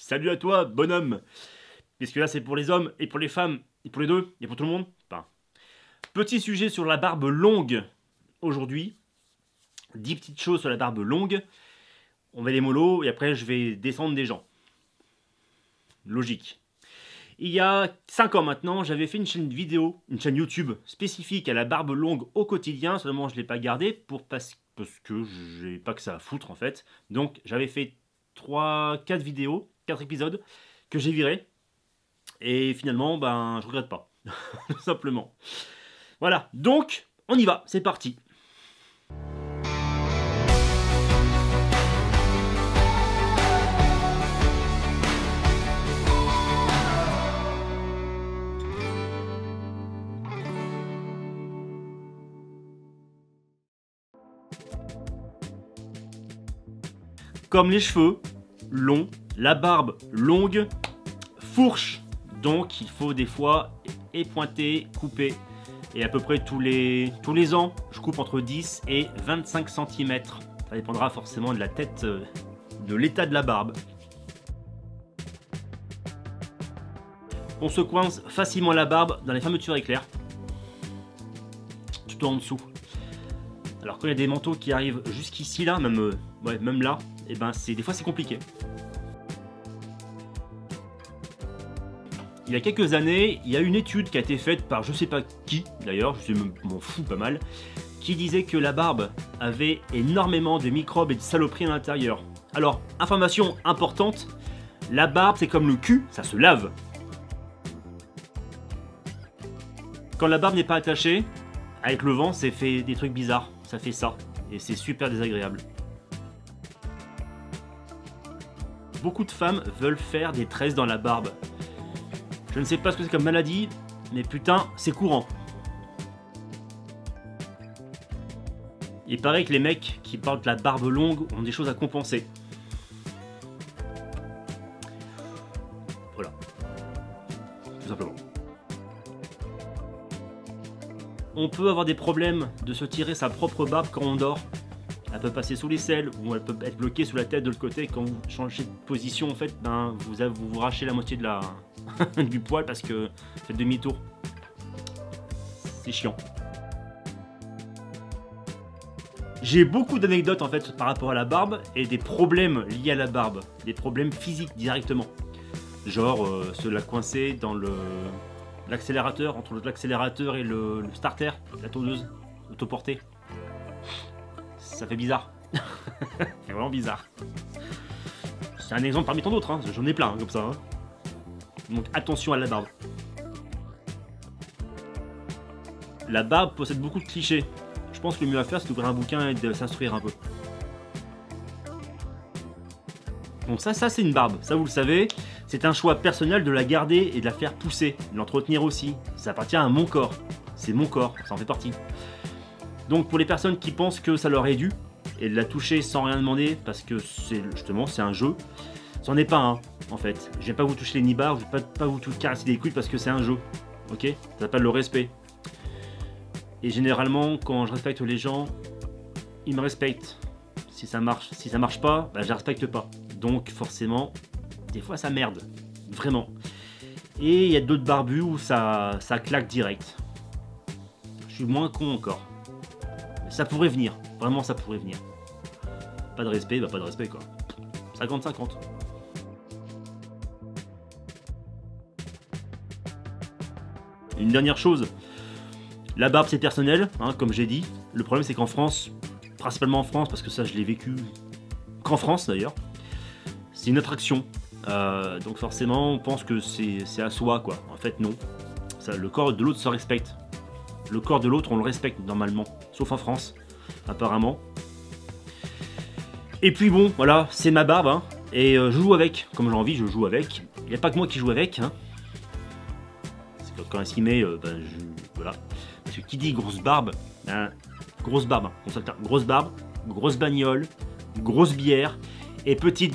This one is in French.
Salut à toi, bonhomme Puisque là, c'est pour les hommes et pour les femmes, et pour les deux, et pour tout le monde. Petit sujet sur la barbe longue aujourd'hui. Dix petites choses sur la barbe longue. On va les mollo, et après, je vais descendre des gens. Logique. Il y a 5 ans maintenant, j'avais fait une chaîne vidéo, une chaîne YouTube spécifique à la barbe longue au quotidien, seulement je ne l'ai pas gardée pour parce, parce que j'ai pas que ça à foutre en fait. Donc j'avais fait 3 4 vidéos, 4 épisodes que j'ai viré et finalement ben je regrette pas tout simplement. Voilà, donc on y va, c'est parti. Comme les cheveux, longs, la barbe longue, fourche. Donc il faut des fois épointer, couper. Et à peu près tous les, tous les ans, je coupe entre 10 et 25 cm. Ça dépendra forcément de la tête, euh, de l'état de la barbe. On se coince facilement la barbe dans les fermetures éclairs. Tout en dessous. Alors quand il y a des manteaux qui arrivent jusqu'ici là, même, euh, là, et eh ben c'est des fois c'est compliqué. Il y a quelques années, il y a une étude qui a été faite par je sais pas qui, d'ailleurs, je m'en fous pas mal, qui disait que la barbe avait énormément de microbes et de saloperies à l'intérieur. Alors, information importante, la barbe c'est comme le cul, ça se lave. Quand la barbe n'est pas attachée, avec le vent, c'est fait des trucs bizarres, ça fait ça, et c'est super désagréable. Beaucoup de femmes veulent faire des tresses dans la barbe. Je ne sais pas ce que c'est comme maladie, mais putain, c'est courant. Il paraît que les mecs qui portent la barbe longue ont des choses à compenser. Voilà. Tout simplement. On peut avoir des problèmes de se tirer sa propre barbe quand on dort. Elle peut passer sous les selles ou elle peut être bloquée sous la tête de l'autre côté. Quand vous changez de position, en fait, ben, vous, vous, vous rachez la moitié de la, du poil parce que faites demi-tour. C'est chiant. J'ai beaucoup d'anecdotes en fait par rapport à la barbe et des problèmes liés à la barbe, des problèmes physiques directement. Genre euh, se la coincer dans le l'accélérateur, entre l'accélérateur et le, starter, la tondeuse, autoportée. Ça fait bizarre. c'est vraiment bizarre. C'est un exemple parmi tant d'autres, hein. j'en ai plein hein, comme ça. Hein. Donc attention à la barbe. La barbe possède beaucoup de clichés. Je pense que le mieux à faire c'est d'ouvrir un bouquin et de s'instruire un peu. Donc ça, ça c'est une barbe, ça vous le savez. C'est un choix personnel de la garder et de la faire pousser, l'entretenir aussi. Ça appartient à mon corps. C'est mon corps, ça en fait partie. Donc pour les personnes qui pensent que ça leur est dû, et de la toucher sans rien demander, parce que c'est justement c'est un jeu, c'en est pas un en fait. Je vais pas vous toucher les nibards, je vais pas, vous tout caresser les couilles parce que c'est un jeu. Ok? Ça s'appelle le respect. Et généralement, quand je respecte les gens, ils me respectent. Si ça marche, si ça marche pas, bah, je respecte pas. Donc forcément, des fois ça merde. Vraiment. Et il y a d'autres barbus où ça, ça claque direct. Je suis moins con encore. ça pourrait venir. Vraiment, ça pourrait venir. Pas de respect, bah pas de respect quoi. 50-50. Une dernière chose, la barbe c'est personnel, hein, comme j'ai dit. Le problème c'est qu'en France, principalement en France, parce que ça je l'ai vécu qu'en France d'ailleurs, c'est une attraction. Euh, donc forcément on pense que c'est à soi quoi. En fait non. Le corps de l'autre se respecte. Le corps de l'autre on le respecte normalement. Sauf en France, apparemment. Et puis bon, voilà, c'est ma barbe. Hein, et euh, je joue avec. Comme j'ai envie, je joue avec. Il n'y a pas que moi qui joue avec. Hein quand elle s'y met, ben, voilà. Parce que qui dit grosse barbe, ben, grosse barbe, hein. grosse barbe, grosse bagnole, grosse bière et petite